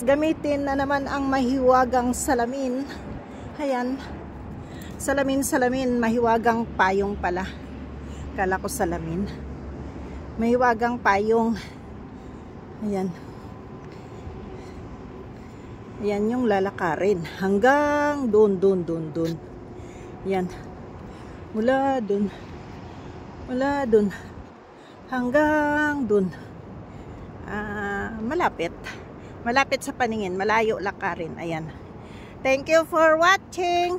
Gamitin na naman ang mahiwagang salamin. Ayan. Salamin, salamin. Mahiwagang payong pala. Kala ko salamin. Mahiwagang payong. Ayan. Ayan yung lalakarin. Hanggang doon, doon, doon, doon. Ayan. Mula doon. Mula doon. Hanggang doon. Ah, malapit. Malapit sa paningin, malayo lakarin. Ayan. Thank you for watching.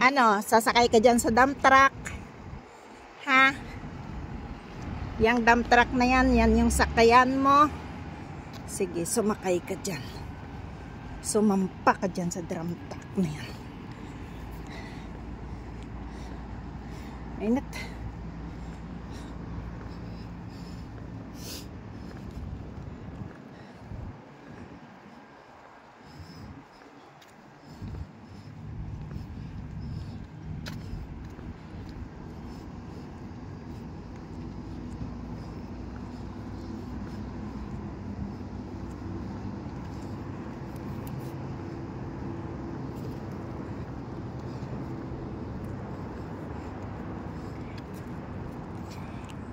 Ano, sasakay ka dyan sa dump truck? Ha? Yang dump truck na yan, yan yung sakayan mo. Sige, sumakay ka dyan. Sumampa ka dyan sa drum truck na yan. Init.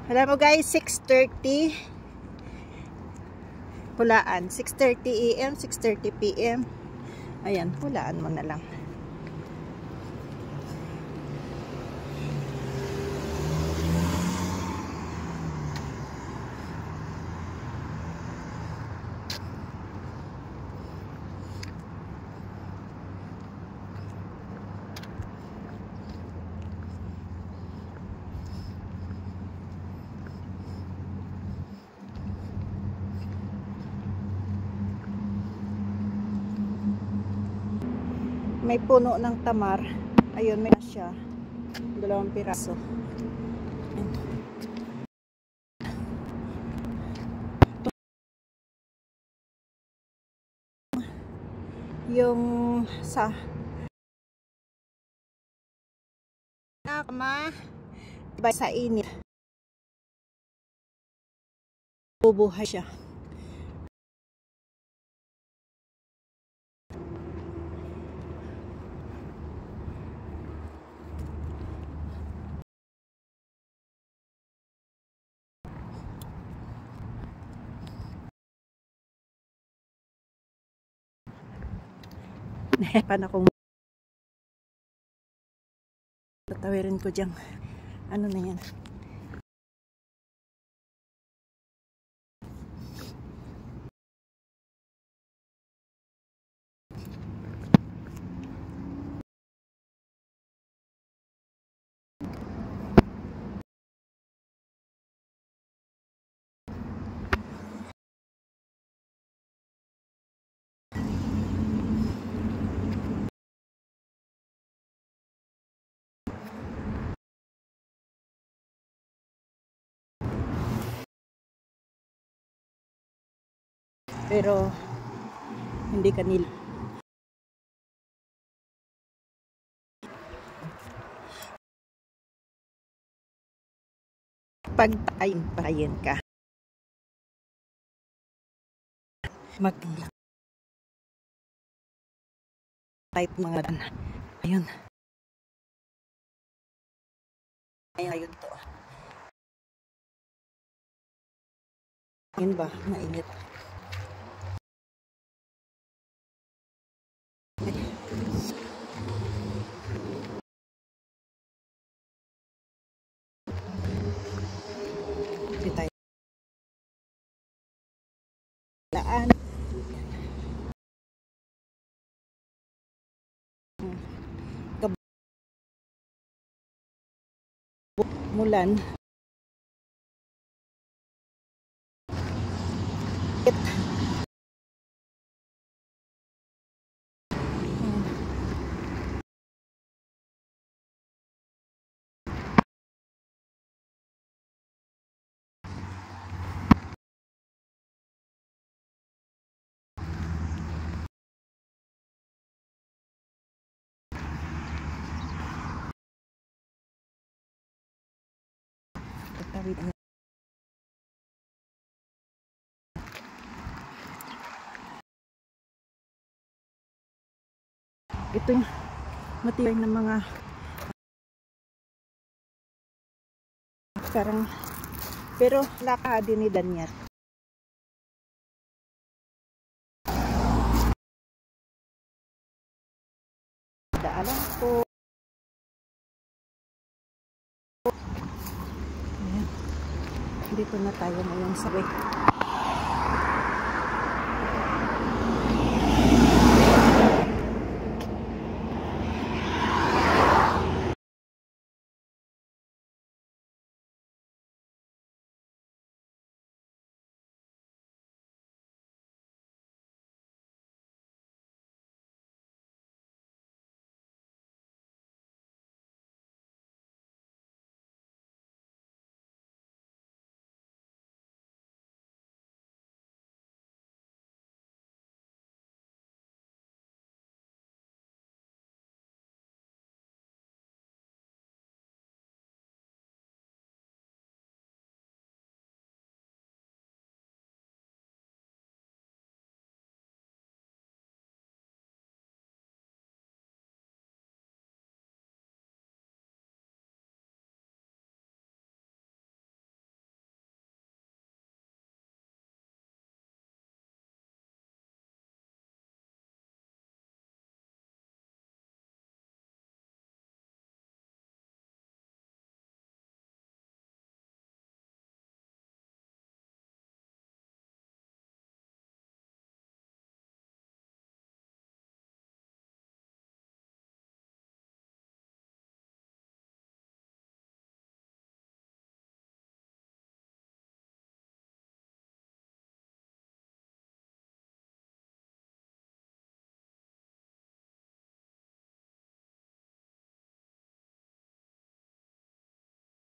Alam mo guys, 6.30 Hulaan. 6.30 AM, 6.30 PM. Ayan, hulaan mo na lang. May puno ng tamar. Ayun may siya dalawang piraso. Yung sa nakama iba sa init. Bubuhay siya Nahepan akong tatawirin ko dyan. Ano na yan? Pero hindi kanila. Pag tayo payin ka. Mag type mga dan ayun. Ayun ayun to. Ayun ba? Mainit daan mulan Tawid na. Ito yung matibay ng mga karang pero laka din ni Danyat. Daalan po. Ayan. Dito na tayo ngayon sa way.